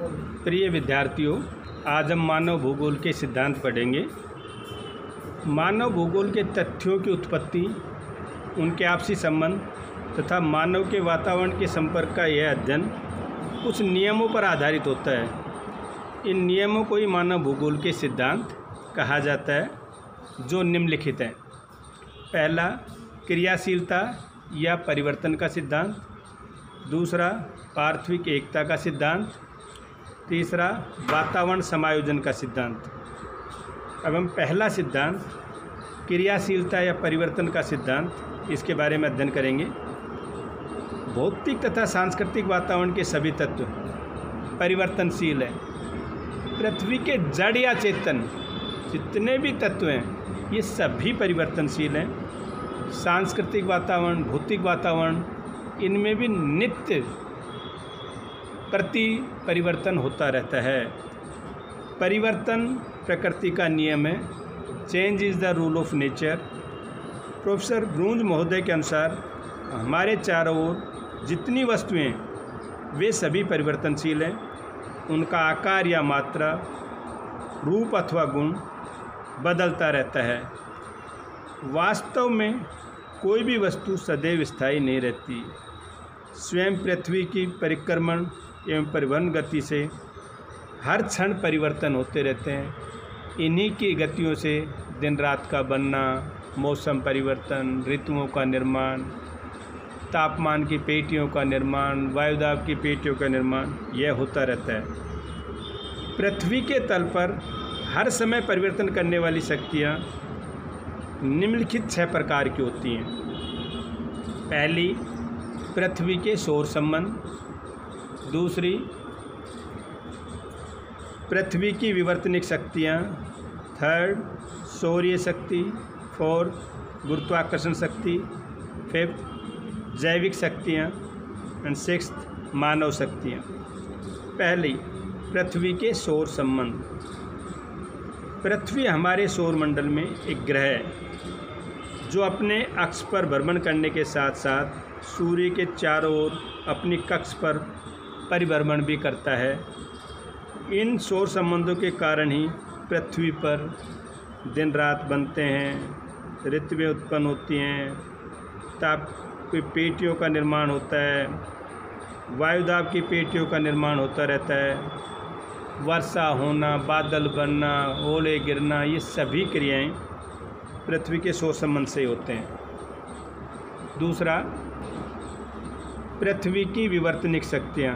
प्रिय विद्यार्थियों, आज हम मानव भूगोल के सिद्धांत पढ़ेंगे। मानव भूगोल के तथ्यों की उत्पत्ति, उनके आपसी संबंध तथा मानव के वातावरण के संपर्क का यह अध्ययन कुछ नियमों पर आधारित होता है। इन नियमों को ही मानव भूगोल के सिद्धांत कहा जाता है, जो निम्नलिखित हैं। पहला, क्रियाशीलता या परिवर्तन का सिद्धांत। दूसरा पार्थिविक एकता का सिद्धांत। तीसरा, वातावरण समायोजन का सिद्धांत। अब हम पहला सिद्धांत, क्रियाशीलता या परिवर्तन का सिद्धांत, इसके बारे में अध्ययन करेंगे। भौतिक तथा सांस्कृतिक वातावरण के सभी तत्व परिवर्तनशील हैं। पृथ्वी के जड़ या चेतन, जितने भी तत्व हैं, ये सभी परिवर्तनशील हैं। सांस्कृतिक वातावरण, भौतिक वातावरण, इनमें भी नित्य प्रति परिवर्तन होता रहता है। परिवर्तन प्रकृति का नियम है। Change is the rule of nature professor ब्रूंज महोदय के अनुसार, हमारे चारों ओर जितनी वस्तुएँ वे सभी परिवर्तनशील हैं। उनका आकार या मात्रा, रूप अथवा गुण बदलता रहता है। वास्तव में कोई भी वस्तु सदैव स्थायी नहीं रहती। स्वयं पृथ्वी की परिक्रमण एवं परिवहन गति से हर क्षण परिवर्तन होते रहते हैं। इन्हीं की गतियों से दिन रात का बनना, मौसम परिवर्तन, ऋतुओं का निर्माण, तापमान की पेटियों का निर्माण, वायुदाब की पेटियों का निर्माण, यह होता रहता है। पृथ्वी के तल पर हर समय परिवर्तन करने वाली शक्तियाँ निम्नलिखित छह प्रकार की होती हैं। पहली, पृथ्वी के शोर संबंध। दूसरी, पृथ्वी की विवर्तनिक शक्तियाँ। थर्ड सौर्य शक्ति। फोर्थ गुरुत्वाकर्षण शक्ति। फिफ्थ जैविक शक्तियाँ। एंड सिक्स मानव शक्तियाँ। पहली, पृथ्वी के सौर संबंध। पृथ्वी हमारे सौर मंडल में एक ग्रह है, जो अपने अक्ष पर भ्रमण करने के साथ साथ सूर्य के चारों ओर अपनी कक्ष पर परिभ्रमण भी करता है। इन सौर संबंधों के कारण ही पृथ्वी पर दिन रात बनते हैं, ऋतुएँ उत्पन्न होती हैं, ताप की पेटियों का निर्माण होता है, वायुदाब की पेटियों का निर्माण होता रहता है। वर्षा होना, बादल बनना, ओले गिरना, ये सभी क्रियाएँ पृथ्वी के सौर संबंध से होते हैं। दूसरा पृथ्वी की विवर्तनिक शक्तियाँ।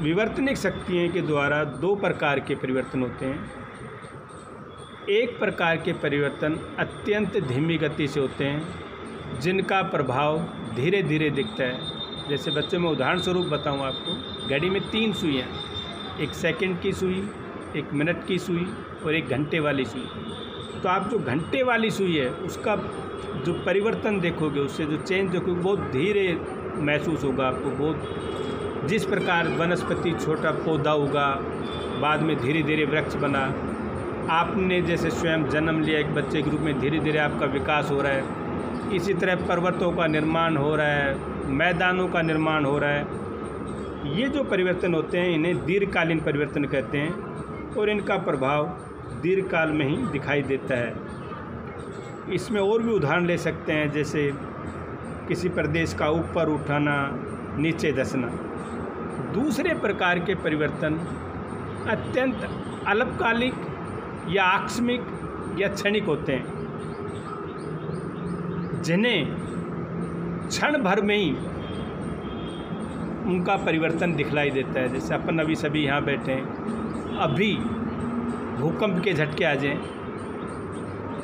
विवर्तनिक शक्तियों के द्वारा दो प्रकार के परिवर्तन होते हैं। एक प्रकार के परिवर्तन अत्यंत धीमी गति से होते हैं, जिनका प्रभाव धीरे धीरे दिखता है। जैसे बच्चों में उदाहरण स्वरूप बताऊँ आपको, घड़ी में तीन सुइयाँ एक सेकंड की सुई, एक मिनट की सुई और एक घंटे वाली सुई। तो आप जो घंटे वाली सुई है, उसका जो परिवर्तन देखोगे, उससे जो चेंज देखोगे, बहुत धीरे महसूस होगा आपको, बहुत जिस प्रकार वनस्पति छोटा पौधा होगा, बाद में धीरे धीरे वृक्ष बना। आपने जैसे स्वयं जन्म लिया एक बच्चे के रूप में धीरे धीरे आपका विकास हो रहा है। इसी तरह पर्वतों का निर्माण हो रहा है, मैदानों का निर्माण हो रहा है। ये जो परिवर्तन होते हैं, इन्हें दीर्घकालीन परिवर्तन कहते हैं और इनका प्रभाव दीर्घकाल में ही दिखाई देता है। इसमें और भी उदाहरण ले सकते हैं, जैसे किसी प्रदेश का ऊपर उठाना, नीचे धसना दूसरे प्रकार के परिवर्तन अत्यंत अल्पकालिक या आकस्मिक या क्षणिक होते हैं, जिन्हें क्षण भर में ही उनका परिवर्तन दिखलाई देता है। जैसे अपन अभी सभी यहाँ बैठे हैं, अभी भूकंप के झटके आ जाएँ,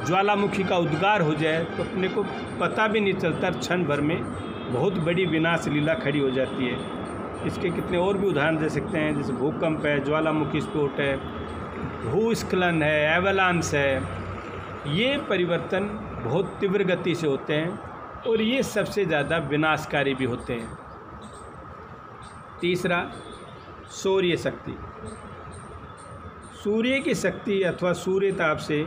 ज्वालामुखी का उद्गार हो जाए तो अपने को पता भी नहीं चलता क्षण भर में बहुत बड़ी विनाश लीला खड़ी हो जाती है। इसके कितने और भी उदाहरण दे सकते हैं, जैसे भूकंप है, ज्वालामुखी स्फोट है, भूस्खलन है, एवलांस है, ये परिवर्तन बहुत तीव्र गति से होते हैं और ये सबसे ज़्यादा विनाशकारी भी होते हैं। तीसरा सौर्य शक्ति। सूर्य की शक्ति अथवा सूर्य ताप से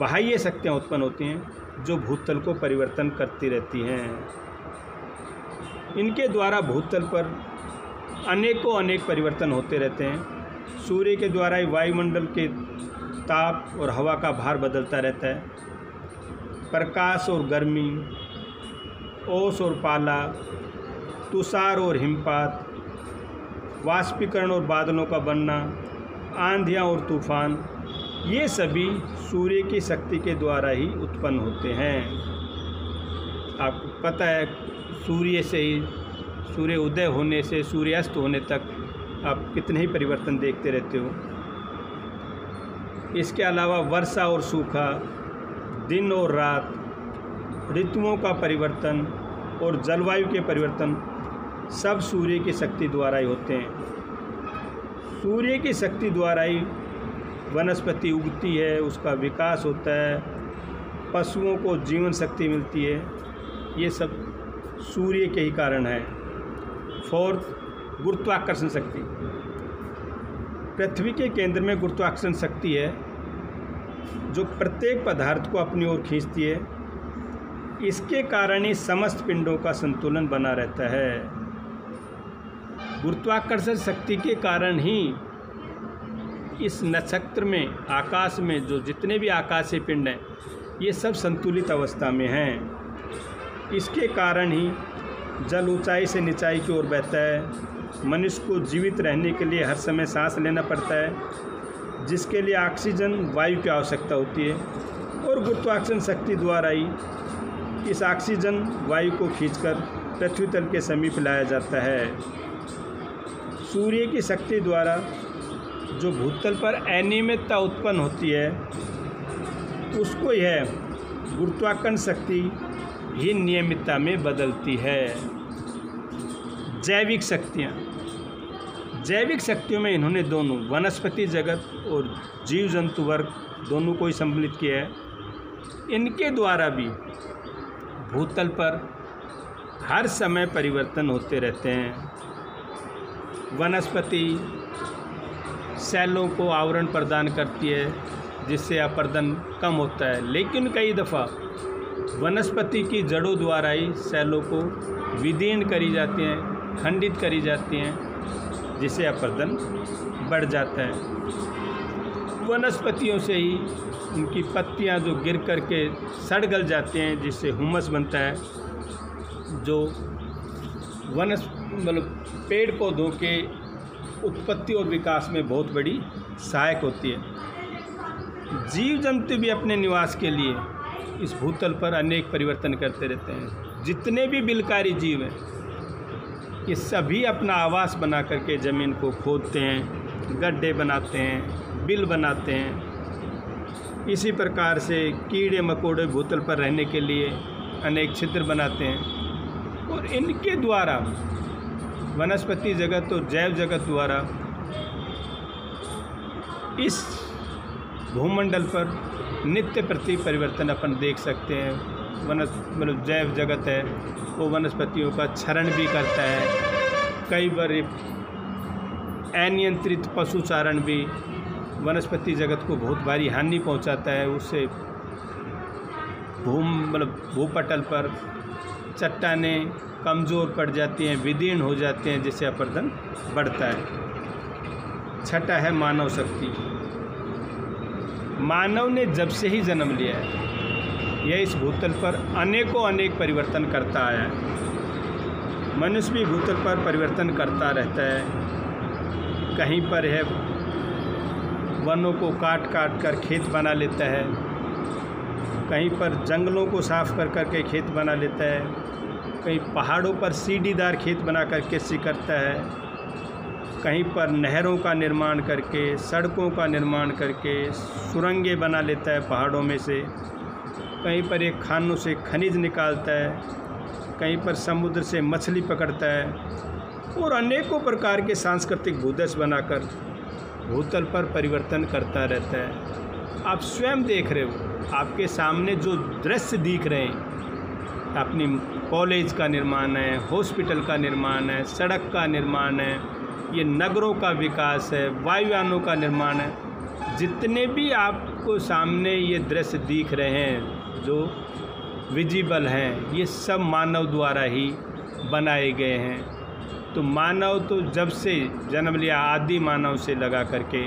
बाह्य शक्तियाँ उत्पन्न होती हैं, जो भूतल को परिवर्तन करती रहती हैं। इनके द्वारा भूतल पर अनेकों अनेक परिवर्तन होते रहते हैं। सूर्य के द्वारा ही वायुमंडल के ताप और हवा का भार बदलता रहता है। प्रकाश और गर्मी, ओस और पाला, तुषार और हिमपात, वाष्पीकरण और बादलों का बनना आंधियाँ और तूफ़ान, ये सभी सूर्य की शक्ति के द्वारा ही उत्पन्न होते हैं। आपको पता है, सूर्य से ही, सूर्य उदय होने से, सूर्यास्त होने तक आप कितने ही परिवर्तन देखते रहते हो। इसके अलावा वर्षा और सूखा, दिन और रात, ऋतुओं का परिवर्तन और जलवायु के परिवर्तन सब सूर्य की शक्ति द्वारा ही होते हैं। सूर्य की शक्ति द्वारा ही वनस्पति उगती है, उसका विकास होता है, पशुओं को जीवन शक्ति मिलती है, ये सब सूर्य के ही कारण है। फोर्थ, गुरुत्वाकर्षण शक्ति। पृथ्वी के केंद्र में गुरुत्वाकर्षण शक्ति है, जो प्रत्येक पदार्थ को अपनी ओर खींचती है। इसके कारण ही समस्त पिंडों का संतुलन बना रहता है। गुरुत्वाकर्षण शक्ति के कारण ही इस नक्षत्र में, आकाश में, जो जितने भी आकाशीय पिंड हैं, ये सब संतुलित अवस्था में हैं। इसके कारण ही जल ऊंचाई से निचाई की ओर बहता है। मनुष्य को जीवित रहने के लिए हर समय सांस लेना पड़ता है, जिसके लिए ऑक्सीजन, वायु की आवश्यकता होती है। और गुरुत्वाकर्षण शक्ति द्वारा ही इस ऑक्सीजन, वायु को खींचकर पृथ्वी तल के समीप लाया जाता है। सूर्य की शक्ति द्वारा जो भूतल पर अनियमितता उत्पन्न होती है, उसको यह गुरुत्वाकर्षण शक्ति ही नियमितता में बदलती है। जैविक शक्तियाँ। जैविक शक्तियों में इन्होंने दोनों, वनस्पति जगत और जीव जंतु वर्ग दोनों को ही सम्मिलित किया है। इनके द्वारा भी भूतल पर हर समय परिवर्तन होते रहते हैं। वनस्पति सेलों को आवरण प्रदान करती है, जिससे अपर्दन कम होता है। लेकिन कई दफ़ा वनस्पति की जड़ों द्वारा ही सेलों को विदीर्ण करी जाती हैं, खंडित करी जाती हैं, जिससे अपर्दन बढ़ जाता है। वनस्पतियों से ही उनकी पत्तियाँ जो गिर करके सड़ गल जाती हैं, जिससे हुमस बनता है, जो वनस मतलब पेड़ पौधों के उत्पत्ति और विकास में बहुत बड़ी सहायक होती है। जीव जंतु भी अपने निवास के लिए इस भूतल पर अनेक परिवर्तन करते रहते हैं। जितने भी बिलकारी जीव हैं, ये सभी अपना आवास बना करके ज़मीन को खोदते हैं, गड्ढे बनाते हैं, बिल बनाते हैं। इसी प्रकार से कीड़े मकोड़े भूतल पर रहने के लिए अनेक छिद्र बनाते हैं और इनके द्वारा वनस्पति जगत और जैव जगत द्वारा इस भूमंडल पर नित्य प्रति परिवर्तन अपन देख सकते हैं। वनस मतलब जैव जगत है, वो वनस्पतियों का क्षरण भी करता है। कई बार अनियंत्रित पशुचारण भी वनस्पति जगत को बहुत भारी हानि पहुंचाता है। उससे भूम मतलब भूपटल पर चट्टानें कमज़ोर पड़ जाती हैं, विदीर्ण हो जाते हैं, जिससे अपर्दन बढ़ता है। छठा है मानव शक्ति। मानव ने जब से ही जन्म लिया है, यह इस भूतल पर अनेकों अनेक परिवर्तन करता आया है। मनुष्य भी भूतल पर परिवर्तन करता रहता है। कहीं पर है, वनों को काट काट कर खेत बना लेता है। कहीं पर जंगलों को साफ़ कर कर के खेत बना लेता है। कहीं पहाड़ों पर सीढ़ीदार खेत बना कर कृषि करता है, कहीं पर नहरों का निर्माण करके, सड़कों का निर्माण करके सुरंगें बना लेता है पहाड़ों में से। कहीं पर एक खानों से खनिज निकालता है, कहीं पर समुद्र से मछली पकड़ता है और अनेकों प्रकार के सांस्कृतिक भूदश बनाकर भूतल पर परिवर्तन करता रहता है। आप स्वयं देख रहे हो, आपके सामने जो दृश्य दिख रहे हैं अपनी कॉलेज का निर्माण है, हॉस्पिटल का निर्माण है, सड़क का निर्माण है, ये नगरों का विकास है, वायुयानों का निर्माण है। जितने भी आपको सामने ये दृश्य दिख रहे हैं, जो विजिबल हैं, ये सब मानव द्वारा ही बनाए गए हैं। तो मानव तो जब से जन्म लिया, आदि मानव से लगा करके